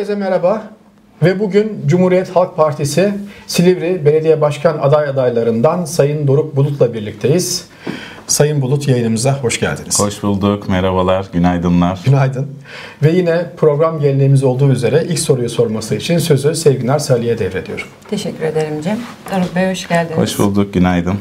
Herkese merhaba ve bugün Cumhuriyet Halk Partisi Silivri Belediye Başkan aday adaylarından Sayın Doruk Bulut'la birlikteyiz. Sayın Bulut yayınımıza hoş geldiniz. Hoş bulduk, merhabalar, günaydınlar. Günaydın. Ve yine program geleneğimiz olduğu üzere ilk soruyu sorması için sözü Sevginer Salih'e devrediyorum. Teşekkür ederim Cem. Doruk Bey hoş geldiniz. Hoş bulduk, günaydın.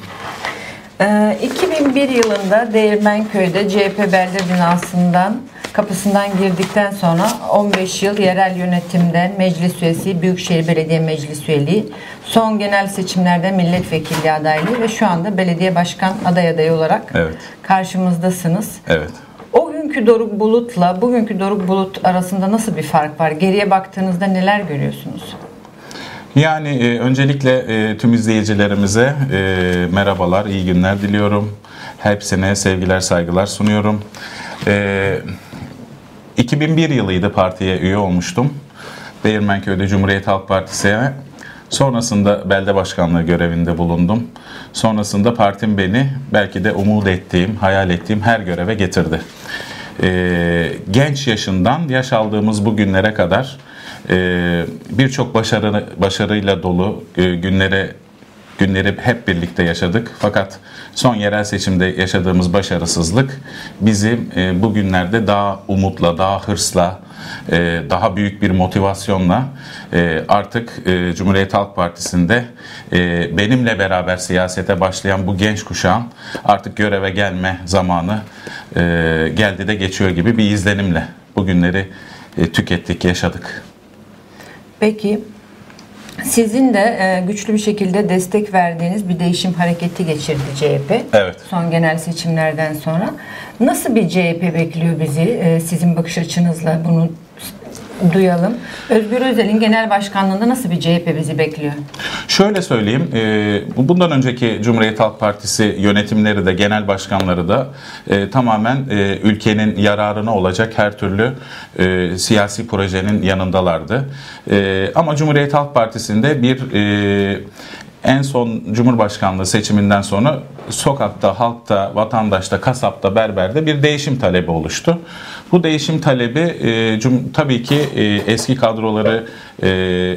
Ee, 2001 yılında Değirmenköy'de CHP belde binasından kapısından girdikten sonra 15 yıl yerel yönetimden meclis üyesi, Büyükşehir Belediye Meclis üyeliği, son genel seçimlerde milletvekili adaylığı ve şu anda belediye başkan aday adayı olarak Evet. karşımızdasınız. Evet. O günkü Doruk Bulut'la bugünkü Doruk Bulut arasında nasıl bir fark var? Geriye baktığınızda neler görüyorsunuz? Yani e, öncelikle e, tüm izleyicilerimize e, merhabalar, iyi günler diliyorum. Hepsine sevgiler, saygılar sunuyorum. E, 2001 yılıydı partiye üye olmuştum. Değirmenköy'de Cumhuriyet Halk Partisi'ne. Sonrasında belde başkanlığı görevinde bulundum. Sonrasında partim beni belki de umut ettiğim, hayal ettiğim her göreve getirdi. Ee, genç yaşından yaş aldığımız bu günlere kadar e, birçok başarı başarıyla dolu e, günlere günleri hep birlikte yaşadık. Fakat son yerel seçimde yaşadığımız başarısızlık bizi e, bugünlerde daha umutla, daha hırsla, e, daha büyük bir motivasyonla e, artık e, Cumhuriyet Halk Partisi'nde benimle beraber siyasete başlayan bu genç kuşağın artık göreve gelme zamanı geldi de geçiyor gibi bir izlenimle bugünleri tükettik, yaşadık. Peki sizin de e, güçlü bir şekilde destek verdiğiniz bir değişim hareketi geçirdi CHP. Evet. Son genel seçimlerden sonra. Nasıl bir CHP bekliyor bizi? E, sizin bakış açınızla bunu duyalım. Özgür Özel'in genel başkanlığında nasıl bir CHP bizi bekliyor? Şöyle söyleyeyim, e, bundan önceki Cumhuriyet Halk Partisi yönetimleri de genel başkanları da e, tamamen e, ülkenin yararına olacak her türlü siyasi projenin yanındalardı. Ama Cumhuriyet Halk Partisi'nde bir en son Cumhurbaşkanlığı seçiminden sonra sokakta, halkta, vatandaşta, kasapta, berberde bir değişim talebi oluştu. Bu değişim talebi e, cum, tabii ki e, eski kadroları e,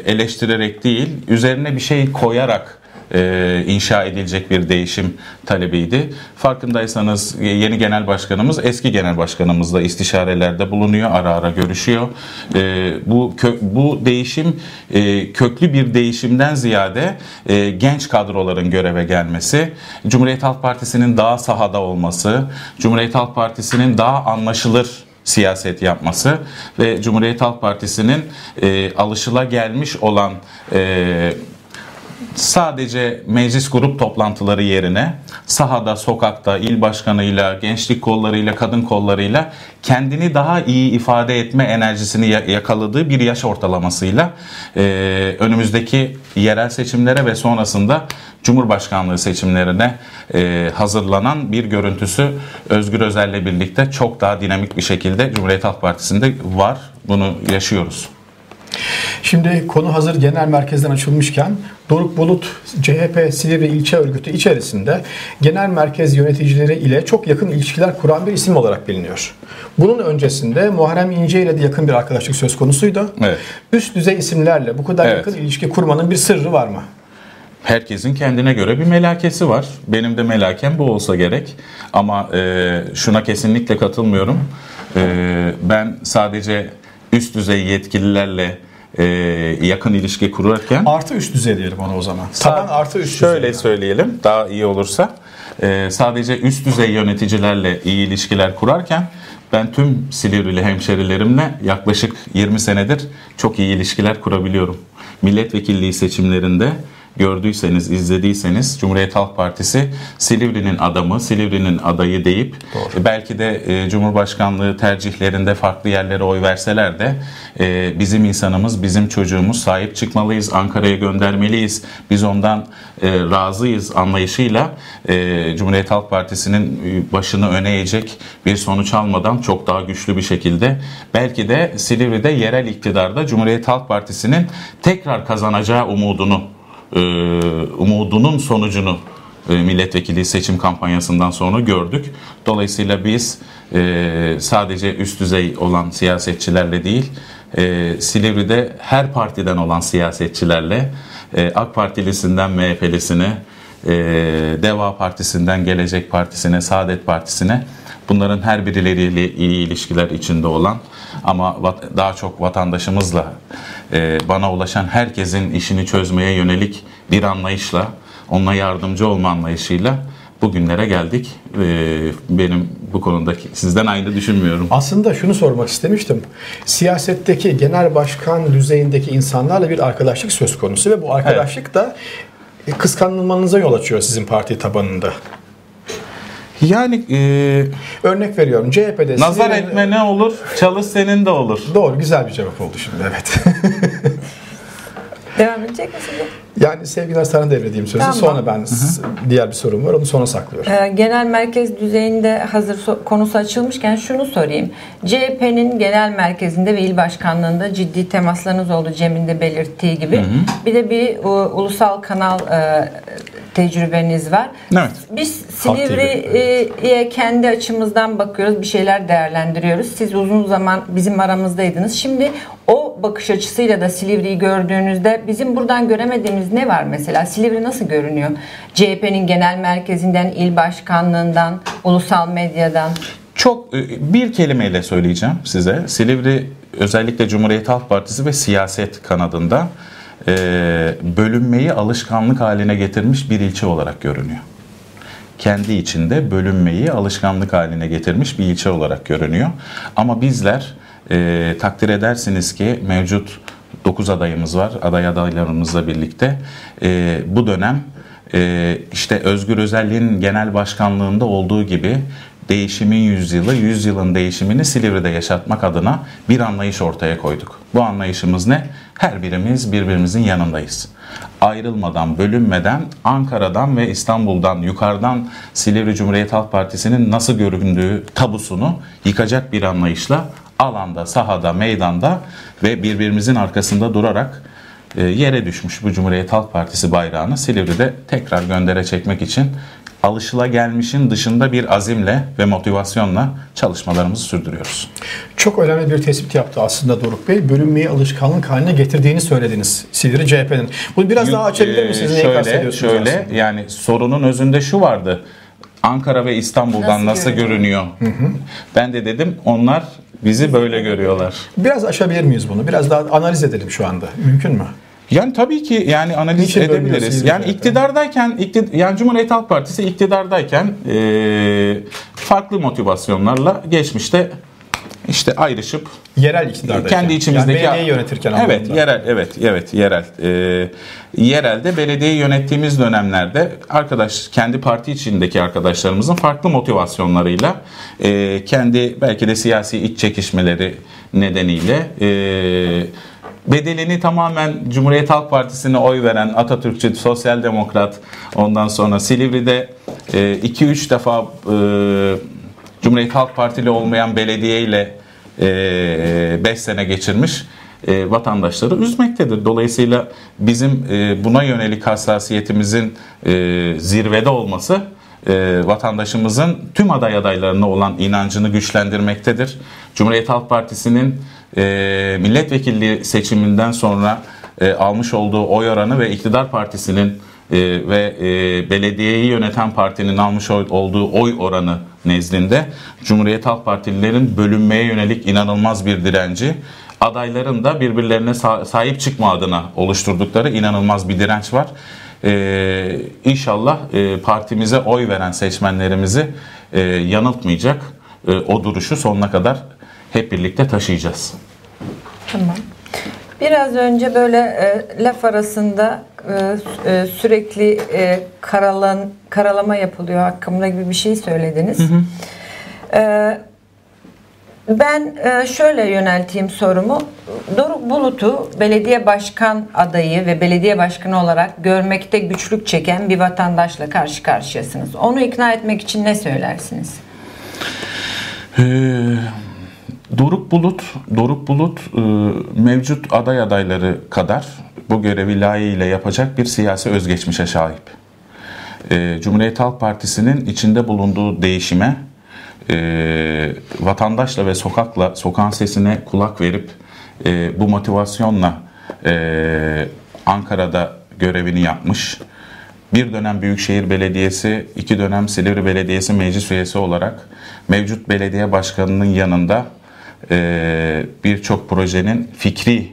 eleştirerek değil, üzerine bir şey koyarak e, inşa edilecek bir değişim talebiydi. Farkındaysanız e, yeni genel başkanımız eski genel başkanımızla istişarelerde bulunuyor, ara ara görüşüyor. E, bu kö, bu değişim e, köklü bir değişimden ziyade e, genç kadroların göreve gelmesi, Cumhuriyet Halk Partisi'nin daha sahada olması, Cumhuriyet Halk Partisi'nin daha anlaşılır siyaset yapması ve Cumhuriyet Halk Partisi'nin e, alışıla gelmiş olan e, sadece meclis grup toplantıları yerine sahada, sokakta, il başkanıyla, gençlik kollarıyla, kadın kollarıyla kendini daha iyi ifade etme enerjisini yakaladığı bir yaş ortalamasıyla e, önümüzdeki yerel seçimlere ve sonrasında Cumhurbaşkanlığı seçimlerine e, hazırlanan bir görüntüsü Özgür Özel'le birlikte çok daha dinamik bir şekilde Cumhuriyet Halk Partisi'nde var. Bunu yaşıyoruz. Şimdi konu hazır genel merkezden açılmışken Doruk Bulut CHP Silivri ilçe örgütü içerisinde genel merkez yöneticileri ile çok yakın ilişkiler kuran bir isim olarak biliniyor. Bunun öncesinde Muharrem İnce ile de yakın bir arkadaşlık söz konusuydu. Evet. Üst düzey isimlerle bu kadar Evet. yakın ilişki kurmanın bir sırrı var mı? Herkesin kendine göre bir melakesi var. Benim de melakem bu olsa gerek. Ama e, şuna kesinlikle katılmıyorum. E, ben sadece üst düzey yetkililerle e, yakın ilişki kurarken Artı üst düzey diyelim ona o zaman. Taban artı üst düzey. Şöyle söyleyelim daha iyi olursa. e, sadece üst düzey yöneticilerle iyi ilişkiler kurarken ben tüm Silivri'li hemşerilerimle yaklaşık 20 senedir çok iyi ilişkiler kurabiliyorum. Milletvekilliği seçimlerinde gördüyseniz, izlediyseniz Cumhuriyet Halk Partisi Silivri'nin adamı, Silivri'nin adayı deyip e, belki de e, Cumhurbaşkanlığı tercihlerinde farklı yerlere oy verseler de e, bizim insanımız, bizim çocuğumuz sahip çıkmalıyız, Ankara'ya göndermeliyiz, biz ondan e, razıyız anlayışıyla e, Cumhuriyet Halk Partisi'nin e, başını öne eğecek bir sonuç almadan çok daha güçlü bir şekilde belki de Silivri'de yerel iktidarda Cumhuriyet Halk Partisi'nin tekrar kazanacağı umudunu umudunun sonucunu e, milletvekili seçim kampanyasından sonra gördük. Dolayısıyla biz e, sadece üst düzey olan siyasetçilerle değil, e, Silivri'de her partiden olan siyasetçilerle e, AK Partilisinden MHP'lisine, e, Deva Partisi'nden Gelecek Partisi'ne, Saadet Partisi'ne bunların her birileriyle iyi ilişkiler içinde olan ama daha çok vatandaşımızla e, bana ulaşan herkesin işini çözmeye yönelik bir anlayışla, onunla yardımcı olma anlayışıyla bugünlere geldik. Ee, benim bu konudaki sizden aynı düşünmüyorum. Aslında şunu sormak istemiştim. Siyasetteki genel başkan düzeyindeki insanlarla bir arkadaşlık söz konusu ve bu arkadaşlık evet. da kıskanılmanıza yol açıyor sizin parti tabanında. Yani e, örnek veriyorum CHP'de nazar etme ne olur çalış senin de olur. Doğru güzel bir cevap oldu şimdi evet. Devam edecek misiniz? Yani sevgiler sana devredeyim sözü. Tamam. Sonra ben Hı-hı. diğer bir sorum var. Onu sonra saklıyorum. Ee, genel merkez düzeyinde hazır so- konusu açılmışken şunu sorayım. CHP'nin genel merkezinde ve il başkanlığında ciddi temaslarınız oldu Cem'in de belirttiği gibi. Hı-hı. Bir de bir u- ulusal kanal e, tecrübeniz var. Evet. Biz Silivri'ye kendi açımızdan bakıyoruz, bir şeyler değerlendiriyoruz. Siz uzun zaman bizim aramızdaydınız. Şimdi o bakış açısıyla da Silivri'yi gördüğünüzde bizim buradan göremediğimiz ne var mesela? Silivri nasıl görünüyor? CHP'nin genel merkezinden, il başkanlığından, ulusal medyadan. Çok e, bir kelimeyle söyleyeceğim size. Silivri özellikle Cumhuriyet Halk Partisi ve siyaset kanadında e, bölünmeyi alışkanlık haline getirmiş bir ilçe olarak görünüyor. Kendi içinde bölünmeyi alışkanlık haline getirmiş bir ilçe olarak görünüyor. Ama bizler e, takdir edersiniz ki mevcut 9 adayımız var. Aday adaylarımızla birlikte e, bu dönem e, işte Özgür Özelliğin genel başkanlığında olduğu gibi değişimin yüzyılı, yüzyılın değişimini Silivri'de yaşatmak adına bir anlayış ortaya koyduk. Bu anlayışımız ne? Her birimiz birbirimizin yanındayız. Ayrılmadan, bölünmeden Ankara'dan ve İstanbul'dan, yukarıdan Silivri Cumhuriyet Halk Partisi'nin nasıl göründüğü tabusunu yıkacak bir anlayışla alanda, sahada, meydanda ve birbirimizin arkasında durarak e, yere düşmüş bu Cumhuriyet Halk Partisi bayrağını Silivri'de tekrar göndere çekmek için alışılagelmişin dışında bir azimle ve motivasyonla çalışmalarımızı sürdürüyoruz. Çok önemli bir tespit yaptı aslında Doruk Bey. Bölünmeyi alışkanlık haline getirdiğini söylediniz Silivri CHP'nin. Bunu biraz Yük, daha açabilir misiniz? Neyi şöyle, şöyle aslında? yani sorunun özünde şu vardı. Ankara ve İstanbul'dan nasıl, nasıl görünüyor? Hı hı. Ben de dedim onlar bizi böyle görüyorlar. Biraz aşabilir miyiz bunu? Biraz daha analiz edelim şu anda. Mümkün mü? Yani tabii ki yani analiz Niçin edebiliriz. Yani iktidardayken, iktid yani Cumhuriyet Halk Partisi iktidardayken e, farklı motivasyonlarla geçmişte işte ayrışıp yerel iktidardayken kendi içimizdeki yani belediye yönetirken evet anlamında. yerel evet evet yerel e, yerelde belediyeyi yönettiğimiz dönemlerde arkadaş kendi parti içindeki arkadaşlarımızın farklı motivasyonlarıyla e, kendi belki de siyasi iç çekişmeleri nedeniyle e, bedelini tamamen Cumhuriyet Halk Partisi'ne oy veren Atatürkçü, Sosyal Demokrat ondan sonra Silivri'de 2-3 e, defa e, Cumhuriyet Halk Partili olmayan belediye ile 5 sene geçirmiş e, vatandaşları üzmektedir. Dolayısıyla bizim buna yönelik hassasiyetimizin zirvede olması vatandaşımızın tüm aday adaylarına olan inancını güçlendirmektedir. Cumhuriyet Halk Partisi'nin e, milletvekilliği seçiminden sonra e, almış olduğu oy oranı ve iktidar partisinin e, ve e, belediyeyi yöneten partinin almış olduğu oy oranı nezdinde Cumhuriyet Halk Partililerin bölünmeye yönelik inanılmaz bir direnci, adayların da birbirlerine sahip çıkma adına oluşturdukları inanılmaz bir direnç var. Ee, inşallah e, partimize oy veren seçmenlerimizi e, yanıltmayacak e, o duruşu sonuna kadar hep birlikte taşıyacağız. Tamam. Biraz önce böyle e, laf arasında e, e, sürekli e, karalan karalama yapılıyor hakkımda gibi bir şey söylediniz. Hı hı. E, ben e, şöyle yönelteyim sorumu. Doruk Bulut'u belediye başkan adayı ve belediye başkanı olarak görmekte güçlük çeken bir vatandaşla karşı karşıyasınız. Onu ikna etmek için ne söylersiniz? Ee, Doruk Bulut, Doruk Bulut e, mevcut aday adayları kadar bu görevi layığıyla yapacak bir siyasi özgeçmişe sahip. E, Cumhuriyet Halk Partisi'nin içinde bulunduğu değişime e, vatandaşla ve sokakla, sokağın sesine kulak verip bu motivasyonla Ankara'da görevini yapmış. Bir dönem Büyükşehir Belediyesi, iki dönem Silivri Belediyesi meclis üyesi olarak mevcut belediye başkanının yanında e, birçok projenin fikri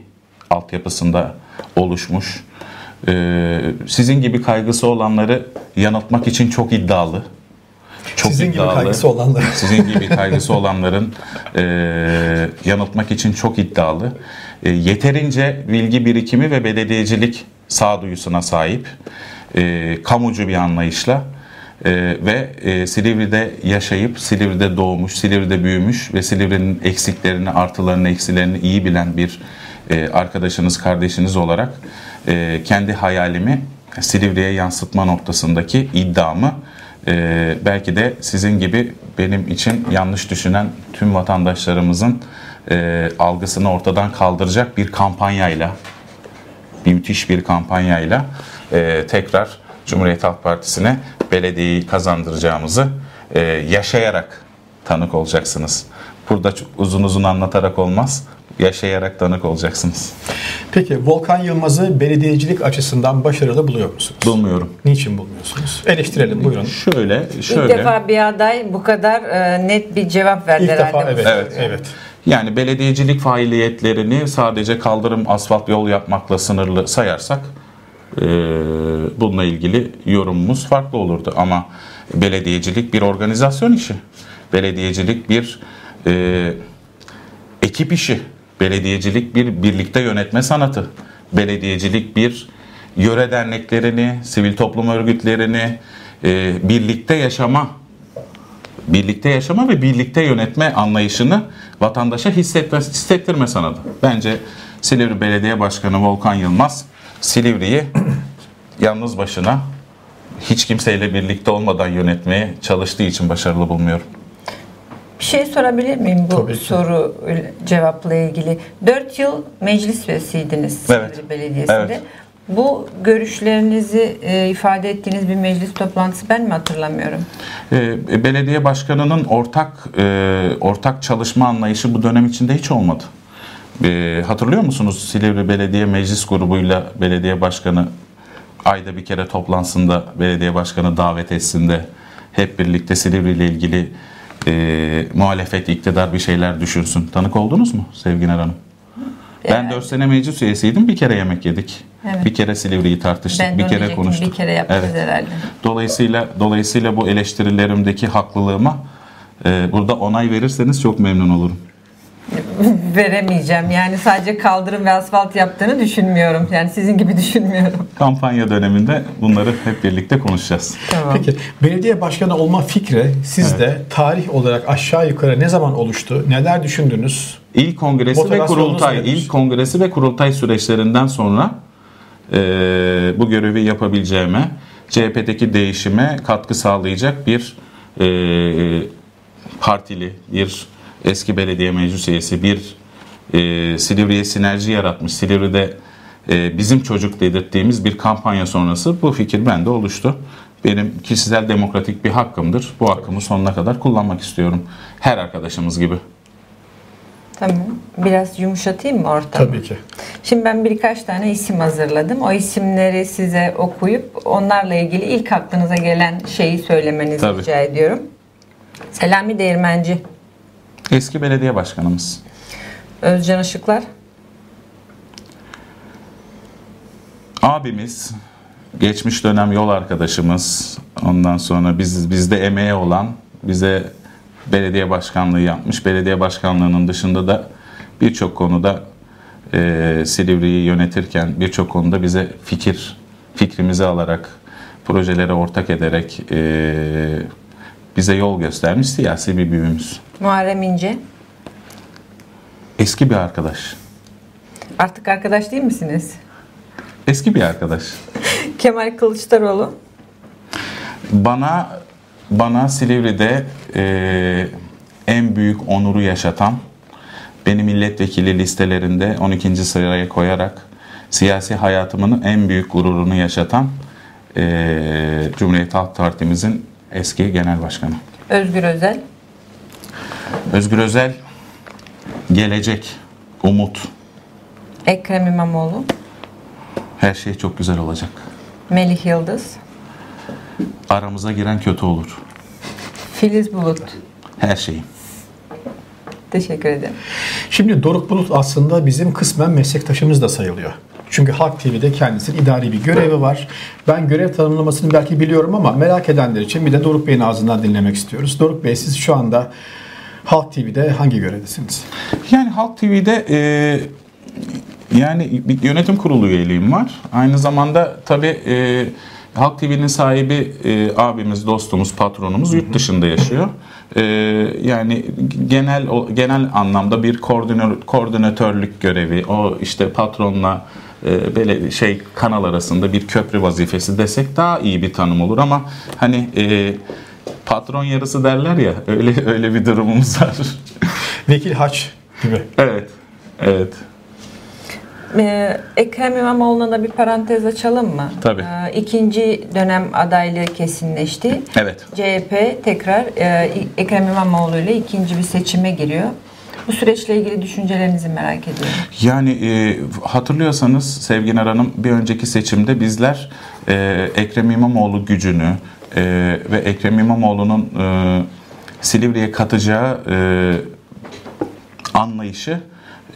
altyapısında oluşmuş. E, sizin gibi kaygısı olanları yanıltmak için çok iddialı. Çok Sizin gibi kaygısı olanları. Sizin gibi kaygısı olanların e, yanıltmak için çok iddialı. E, yeterince bilgi birikimi ve belediyecilik sağduyusuna sahip. E, kamucu bir anlayışla e, ve e, Silivri'de yaşayıp, Silivri'de doğmuş, Silivri'de büyümüş ve Silivri'nin eksiklerini, artılarını, eksilerini iyi bilen bir e, arkadaşınız, kardeşiniz olarak e, kendi hayalimi Silivri'ye yansıtma noktasındaki iddiamı e, belki de sizin gibi benim için yanlış düşünen tüm vatandaşlarımızın e, algısını ortadan kaldıracak bir kampanyayla, bir müthiş bir kampanyayla e, tekrar Cumhuriyet Halk Partisi'ne belediyeyi kazandıracağımızı e, yaşayarak tanık olacaksınız. Burada çok uzun uzun anlatarak olmaz, yaşayarak tanık olacaksınız. Peki Volkan Yılmaz'ı belediyecilik açısından başarılı buluyor musunuz? Bulmuyorum. Niçin bulmuyorsunuz? Eleştirelim buyurun. Şöyle, şöyle. İlk defa bir aday bu kadar e, net bir cevap verdi İlk herhalde. defa evet. Evet. evet. Yani belediyecilik faaliyetlerini sadece kaldırım, asfalt yol yapmakla sınırlı sayarsak e, bununla ilgili yorumumuz farklı olurdu. Ama belediyecilik bir organizasyon işi. Belediyecilik bir e, ekip işi. Belediyecilik bir birlikte yönetme sanatı. Belediyecilik bir yöre derneklerini, sivil toplum örgütlerini e, birlikte yaşama birlikte yaşama ve birlikte yönetme anlayışını vatandaşa hissettirme sanadı. Bence Silivri Belediye Başkanı Volkan Yılmaz Silivri'yi yalnız başına hiç kimseyle birlikte olmadan yönetmeye çalıştığı için başarılı bulmuyorum. Bir şey sorabilir miyim bu Tabii ki. soru cevapla ilgili? 4 yıl meclis üyesiydiniz Evet. Silivri Belediyesi'nde. Evet. Bu görüşlerinizi e, ifade ettiğiniz bir meclis toplantısı ben mi hatırlamıyorum? Ee, belediye başkanının ortak e, ortak çalışma anlayışı bu dönem içinde hiç olmadı. Ee, hatırlıyor musunuz Silivri Belediye Meclis grubuyla belediye başkanı ayda bir kere toplansında belediye başkanı davet etsin de hep birlikte Silivri ile ilgili e, muhalefet iktidar bir şeyler düşünsün. Tanık oldunuz mu Sevginer Hanım? Ben Evet. 4 sene meclis üyesiydim. Bir kere yemek yedik. Evet. Bir kere Silivri'yi tartıştık. Ben bir kere konuştuk. bir kere yapacağız Evet. herhalde. Dolayısıyla dolayısıyla bu eleştirilerimdeki haklılığıma e, burada onay verirseniz çok memnun olurum. Veremeyeceğim. Yani sadece kaldırım ve asfalt yaptığını düşünmüyorum. Yani sizin gibi düşünmüyorum. Kampanya döneminde bunları hep birlikte konuşacağız. Tamam. Peki belediye başkanı olma fikri sizde tarih olarak aşağı yukarı ne zaman oluştu? Neler düşündünüz? İl kongresi ve kurultay, nedir? il kongresi ve kurultay süreçlerinden sonra e, bu görevi yapabileceğime, CHP'deki değişime katkı sağlayacak bir e, partili, bir eski belediye meclis üyesi, bir e, Silivri'ye sinerji yaratmış, Silivri'de e, bizim çocuk dedirttiğimiz bir kampanya sonrası bu fikir bende oluştu. Benim kişisel demokratik bir hakkımdır. Bu hakkımı sonuna kadar kullanmak istiyorum. Her arkadaşımız gibi. Tamam. Biraz yumuşatayım mı ortamı? Tabii ki. Şimdi ben birkaç tane isim hazırladım. O isimleri size okuyup onlarla ilgili ilk aklınıza gelen şeyi söylemenizi Tabii. rica ediyorum. Selami Değirmenci, Eski belediye başkanımız. Özcan Işıklar, Abimiz, geçmiş dönem yol arkadaşımız, ondan sonra biz bizde emeği olan, bize belediye başkanlığı yapmış. Belediye başkanlığının dışında da birçok konuda e, Silivri'yi yönetirken birçok konuda bize fikir, fikrimizi alarak, projelere ortak ederek e, bize yol göstermiş siyasi bir büyüğümüz. Muharrem İnce. Eski bir arkadaş. Artık arkadaş değil misiniz? Eski bir arkadaş. Kemal Kılıçdaroğlu, Bana bana Silivri'de e, en büyük onuru yaşatan beni milletvekili listelerinde 12. sıraya koyarak siyasi hayatımın en büyük gururunu yaşatan e, Cumhuriyet Halk Partimizin eski genel başkanı. Özgür Özel, Özgür Özel gelecek, umut, Ekrem İmamoğlu, Her şey çok güzel olacak. Melih Yıldız, Aramıza giren kötü olur. Filiz Bulut. Her şeyim. Teşekkür ederim. Şimdi Doruk Bulut aslında bizim kısmen meslektaşımız da sayılıyor. Çünkü Halk TV'de kendisinin idari bir görevi var. Ben görev tanımlamasını belki biliyorum ama merak edenler için bir de Doruk Bey'in ağzından dinlemek istiyoruz. Doruk Bey siz şu anda Halk TV'de hangi görevdesiniz? Yani Halk TV'de e, yani bir yönetim kurulu üyeliğim var. Aynı zamanda tabii e, Halk TV'nin sahibi e, abimiz, dostumuz, patronumuz yurt dışında yaşıyor. E, yani genel genel anlamda bir koordinör, koordinatörlük görevi, o işte patronla böyle şey kanal arasında bir köprü vazifesi desek daha iyi bir tanım olur ama hani e, patron yarısı derler ya öyle öyle bir durumumuz var. Vekil Haç gibi. evet. Evet. Ee, Ekrem İmamoğlu'na da bir parantez açalım mı? Tabii. Ee, ikinci dönem adaylığı kesinleşti. Evet. CHP tekrar e, Ekrem İmamoğlu ile ikinci bir seçime giriyor. Bu süreçle ilgili düşüncelerinizi merak ediyorum. Yani e, hatırlıyorsanız Sevgin Hanım bir önceki seçimde bizler e, Ekrem İmamoğlu gücünü e, ve Ekrem İmamoğlu'nun e, Silivri'ye katacağı e, anlayışı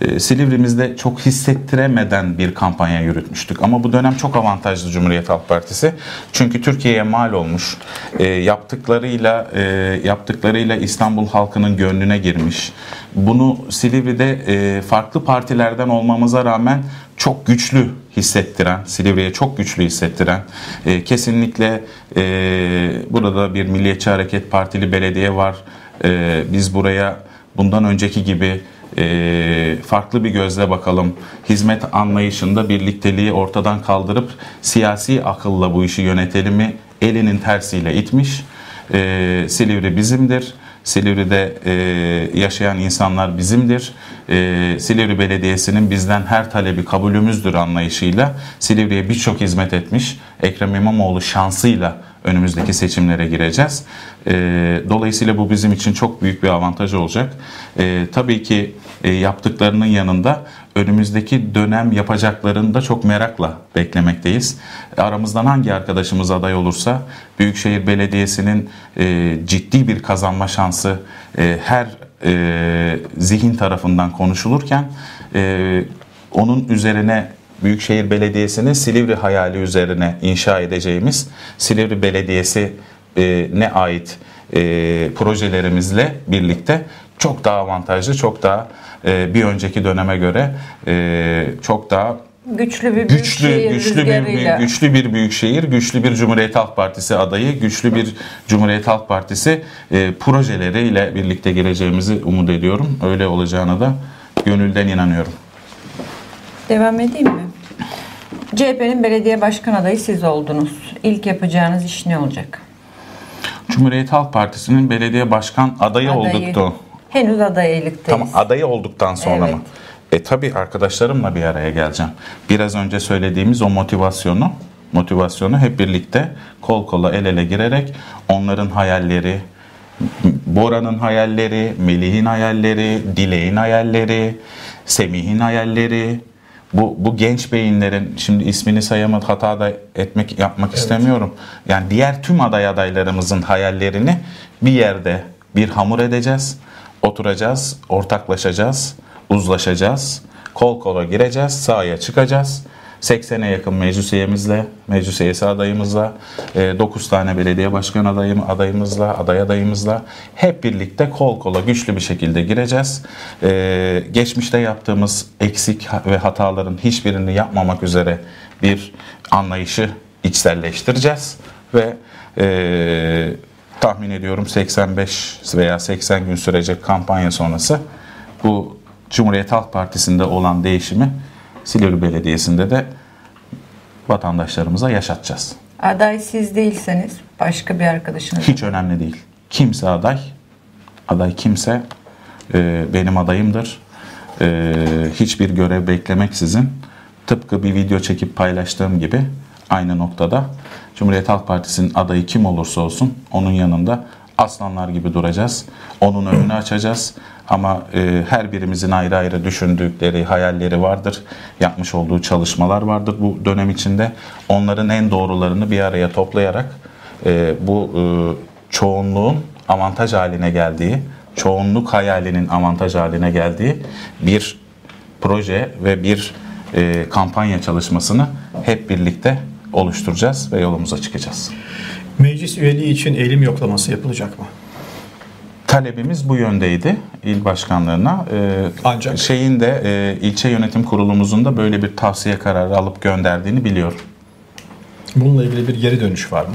e, Silivri'mizde çok hissettiremeden bir kampanya yürütmüştük. Ama bu dönem çok avantajlı Cumhuriyet Halk Partisi. Çünkü Türkiye'ye mal olmuş. E, yaptıklarıyla e, yaptıklarıyla İstanbul halkının gönlüne girmiş. Bunu Silivri'de e, farklı partilerden olmamıza rağmen çok güçlü hissettiren, Silivri'ye çok güçlü hissettiren, e, kesinlikle e, burada bir Milliyetçi Hareket Partili belediye var. E, biz buraya bundan önceki gibi e, farklı bir gözle bakalım. Hizmet anlayışında birlikteliği ortadan kaldırıp siyasi akılla bu işi yönetelimi elinin tersiyle itmiş. E, Silivri bizimdir. Silivri'de e, yaşayan insanlar bizimdir. E, Silivri Belediyesi'nin bizden her talebi kabulümüzdür anlayışıyla Silivri'ye birçok hizmet etmiş. Ekrem İmamoğlu şansıyla önümüzdeki seçimlere gireceğiz. E, dolayısıyla bu bizim için çok büyük bir avantaj olacak. E, tabii ki yaptıklarının yanında önümüzdeki dönem yapacaklarını da çok merakla beklemekteyiz. Aramızdan hangi arkadaşımız aday olursa Büyükşehir Belediyesi'nin e, ciddi bir kazanma şansı e, her e, zihin tarafından konuşulurken e, onun üzerine Büyükşehir Belediyesi'nin Silivri hayali üzerine inşa edeceğimiz Silivri Belediyesi e, ne ait e, projelerimizle birlikte çok daha avantajlı, çok daha e, bir önceki döneme göre e, çok daha Güçlü bir güçlü büyükşehir güçlü bir rüzgarıyla. güçlü bir büyükşehir, güçlü bir Cumhuriyet Halk Partisi adayı, güçlü bir Cumhuriyet Halk Partisi e, projeleriyle birlikte geleceğimizi umut ediyorum. Öyle olacağına da gönülden inanıyorum. Devam edeyim mi? CHP'nin belediye başkan adayı siz oldunuz. İlk yapacağınız iş ne olacak? Cumhuriyet Halk Partisi'nin belediye başkan adayı, Adayı. olduk da. Henüz adaylıktayız. Tamam adayı olduktan sonra Evet. mı? E tabi arkadaşlarımla bir araya geleceğim. Biraz önce söylediğimiz o motivasyonu motivasyonu hep birlikte kol kola el ele girerek onların hayalleri, Bora'nın hayalleri, Melih'in hayalleri, Dilek'in hayalleri, Semih'in hayalleri, bu, bu genç beyinlerin şimdi ismini sayamadı hata da etmek yapmak istemiyorum. Yani diğer tüm aday adaylarımızın hayallerini bir yerde bir hamur edeceğiz. Oturacağız, ortaklaşacağız, uzlaşacağız. Kol kola gireceğiz, sahaya çıkacağız. 80'e yakın meclis üyemizle, meclis üyesi adayımızla, 9 tane belediye başkan adayım, adayımızla, aday adayımızla hep birlikte kol kola güçlü bir şekilde gireceğiz. E, Geçmişte yaptığımız eksik ve hataların hiçbirini yapmamak üzere bir anlayışı içselleştireceğiz ve e, tahmin ediyorum 85 veya 80 gün sürecek kampanya sonrası bu Cumhuriyet Halk Partisi'nde olan değişimi Silivri Belediyesi'nde de vatandaşlarımıza yaşatacağız. Aday siz değilseniz başka bir arkadaşınız. Hiç önemli değil. Kimse aday, aday kimse e, benim adayımdır. E, hiçbir görev beklemeksizin tıpkı bir video çekip paylaştığım gibi aynı noktada Cumhuriyet Halk Partisi'nin adayı kim olursa olsun onun yanında aslanlar gibi duracağız. Onun önünü açacağız. Ama e, her birimizin ayrı ayrı düşündükleri, hayalleri vardır. Yapmış olduğu çalışmalar vardır bu dönem içinde. Onların en doğrularını bir araya toplayarak e, bu e, çoğunluğun avantaj haline geldiği, çoğunluk hayalinin avantaj haline geldiği bir proje ve bir e, kampanya çalışmasını hep birlikte oluşturacağız ve yolumuza çıkacağız. Meclis üyeliği için eğilim yoklaması yapılacak mı? Talebimiz bu yöndeydi il başkanlarına. Ee, Ancak- şeyin de e, ilçe yönetim kurulumuzun da böyle bir tavsiye kararı alıp gönderdiğini biliyorum. Bununla ilgili bir geri dönüş var mı?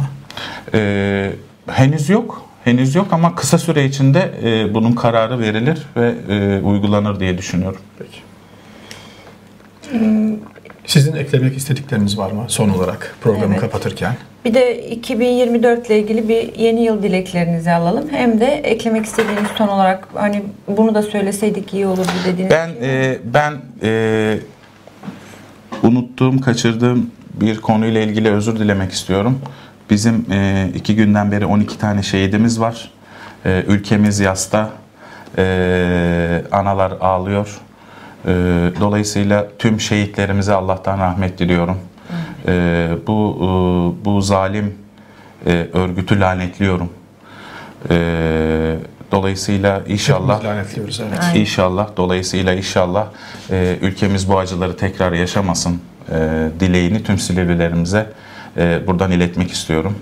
Ee, henüz yok. Henüz yok ama kısa süre içinde e, bunun kararı verilir ve e, uygulanır diye düşünüyorum. Peki. Sizin eklemek istedikleriniz var mı son olarak programı Evet. kapatırken? Bir de 2024 ile ilgili bir yeni yıl dileklerinizi alalım. Hem de eklemek istediğiniz son olarak hani bunu da söyleseydik iyi olurdu dediğiniz. Ben e, ben e, unuttuğum, kaçırdığım bir konuyla ilgili özür dilemek istiyorum. Bizim e, iki günden beri 12 tane şehidimiz var. E, ülkemiz yasta. E, analar ağlıyor. E, dolayısıyla tüm şehitlerimize Allah'tan rahmet diliyorum. E, bu e, bu zalim e, örgütü lanetliyorum. E, dolayısıyla inşallah lanetliyoruz evet. İnşallah dolayısıyla inşallah e, ülkemiz bu acıları tekrar yaşamasın e, dileğini tüm Silivrilerimize e, buradan iletmek istiyorum.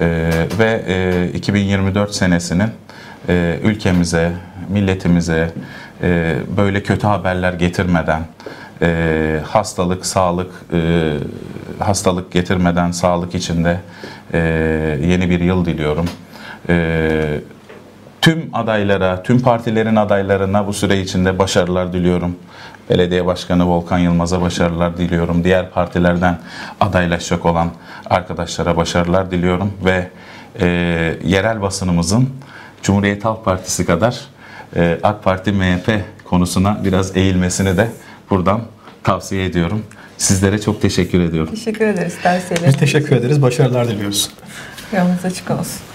E, ve e, 2024 senesinin e, ülkemize, milletimize e, böyle kötü haberler getirmeden, e, hastalık, sağlık, e, hastalık getirmeden sağlık içinde e, yeni bir yıl diliyorum. E, Tüm adaylara, tüm partilerin adaylarına bu süre içinde başarılar diliyorum. Belediye Başkanı Volkan Yılmaz'a başarılar diliyorum. Diğer partilerden adaylaşacak olan arkadaşlara başarılar diliyorum. Ve e, yerel basınımızın Cumhuriyet Halk Partisi kadar e, AK Parti MHP konusuna biraz eğilmesini de buradan tavsiye ediyorum. Sizlere çok teşekkür ediyorum. Teşekkür ederiz tavsiyeleriniz. Biz teşekkür ederiz. Başarılar diliyoruz. Yolunuz açık olsun.